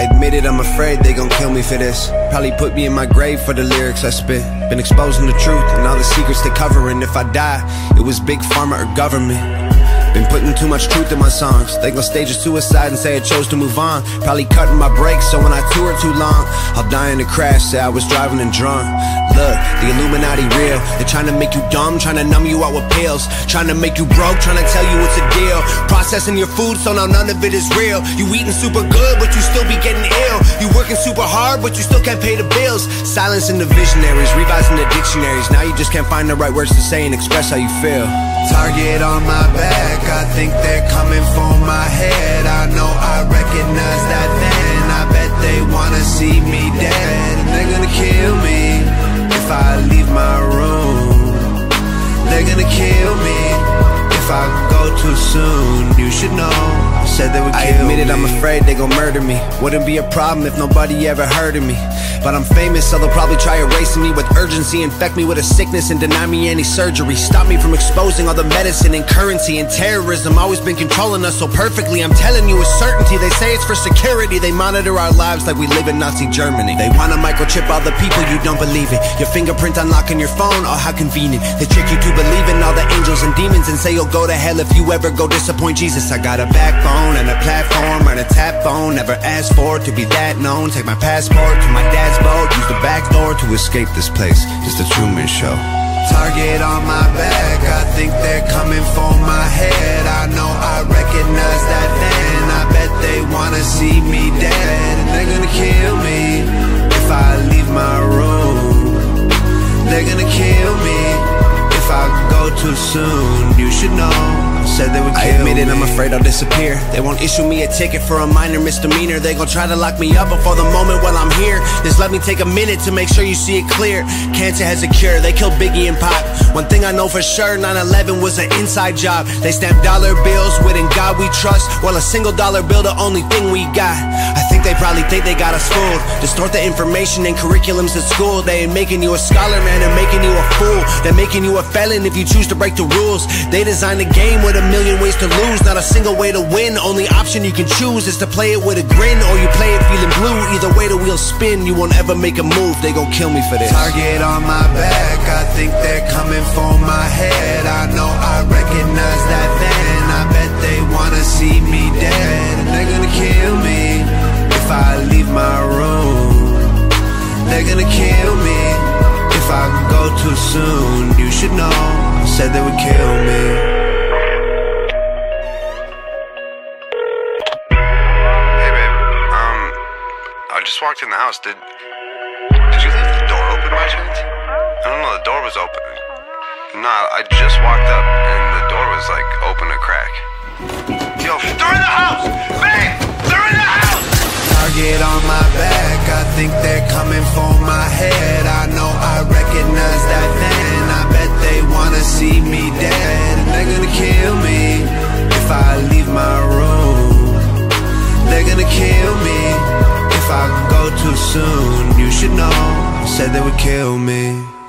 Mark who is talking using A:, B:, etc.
A: I admit it, I'm afraid they gon' kill me for this. Probably put me in my grave for the lyrics I spit. Been exposing the truth and all the secrets they covering. If I die, it was big pharma or government. Been putting too much truth in my songs. They gon' stage a suicide and say I chose to move on. Probably cutting my brakes, so when I tour too long, I'll die in a crash. Say I was driving and drunk. Look, the Illuminati real. They're trying to make you dumb, trying to numb you out with pills, trying to make you broke, trying to tell you it's a deal. Processing your food, so now none of it is real. You eating super good, but you still be getting ill. You working super hard, but you still can't pay the bills. Silencing the visionaries, revising the dictionaries. Now just can't find the right words to say and express how you feel. Target on my back, I think they're coming for my head. I know I recognize that then. I bet they wanna see me dead. They're gonna kill me if I leave my room. They're gonna kill me if I go too soon. You should know. Said they would kill I admit it, I'm afraid they gon' murder me. Wouldn't be a problem if nobody ever heard of me. But I'm famous, so they'll probably try erasing me with urgency, infect me with a sickness, and deny me any surgery. Stop me from exposing all the medicine and currency and terrorism. Always been controlling us so perfectly. I'm telling you with certainty. They say it's for security. They monitor our lives like we live in Nazi Germany. They wanna microchip all the people you don't believe it. Your fingerprint unlocking your phone, oh how convenient. They trick you to believe in all the angels and demons and say you'll go to hell if you ever go disappoint Jesus. I got a backbone and a platform and a tap phone. Never asked for to be that known. Take my passport to my dad's boat. Use the back door to escape this place. It's the Truman Show. Target on my back, I think they're coming for my head. I know I recognize that then. I bet they wanna see me dead. And they're gonna kill me if I leave my room. They're gonna kill me if I go too soon. You should know said they would kill I admit it, me. I'm afraid I'll disappear. They won't issue me a ticket for a minor misdemeanor. They gon' try to lock me up before the moment while I'm here. Just let me take a minute to make sure you see it clear. Cancer has a cure. They killed Biggie and Pac. One thing I know for sure, 9/11 was an inside job. They stamped dollar bills with "In God We Trust," while a single dollar bill the only thing we got. I think they probably think they got us fooled. Distort the information and curriculums at school. They ain't making you a scholar, man. They're making you a fool. They're making you a felon if you choose to break the rules. They designed a game with a million ways to lose, not a single way to win. Only option you can choose is to play it with a grin, or you play it feeling blue. Either way, the wheel spin. You won't ever make a move. They gon' kill me for this. Target on my back. I think they're coming for my head. I too soon. You should know. Said they would kill me.
B: Um, just walked in the house. Did Did you leave the door open by chance? I don't know. The door was open. No, I just walked up and the door was like open a crack. Yo, they're in the house! Babe! They're in the house!
A: Target on my back. I think they're coming for my head. I know I recognize that then. I bet they wanna see me dead. And they're gonna kill me if I leave my room. They're gonna kill me if I go too soon You should know, said they would kill me